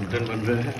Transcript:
Gentlemen,